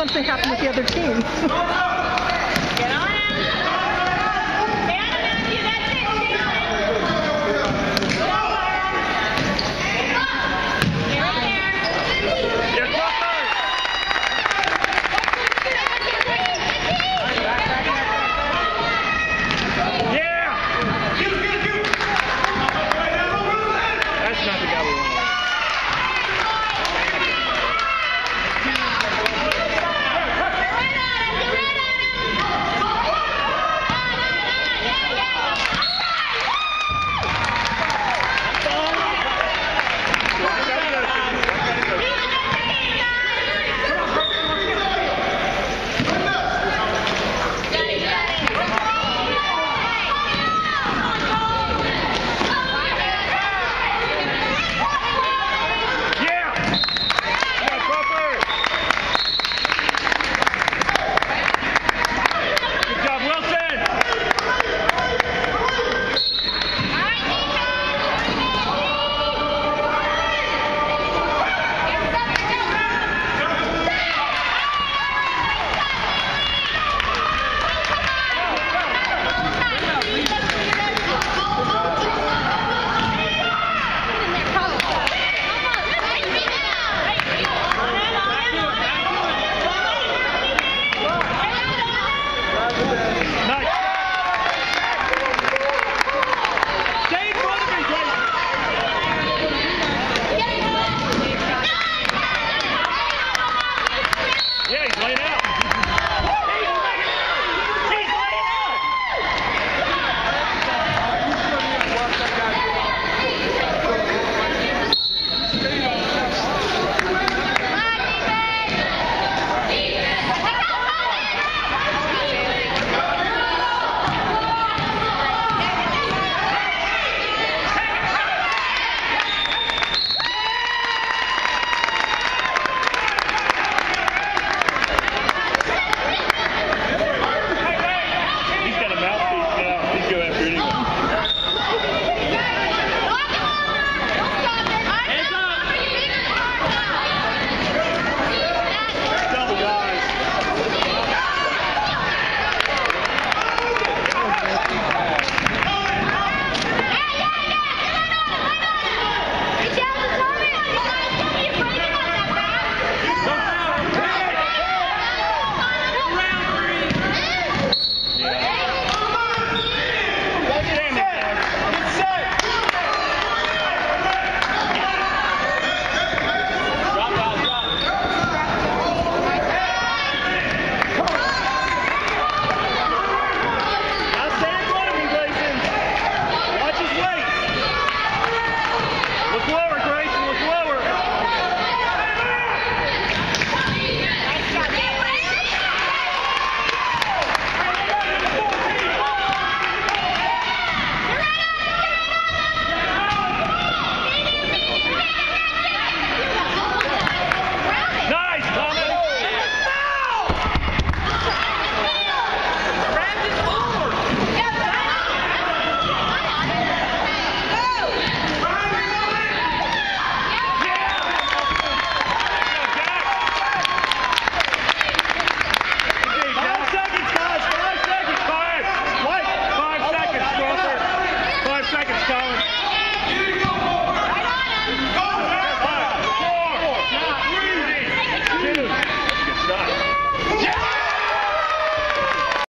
something happened with the other team.